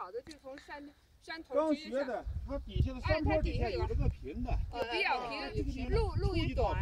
好的就从山山头刚学的，它底下的山坡底有这个平的，比较平，路路也短。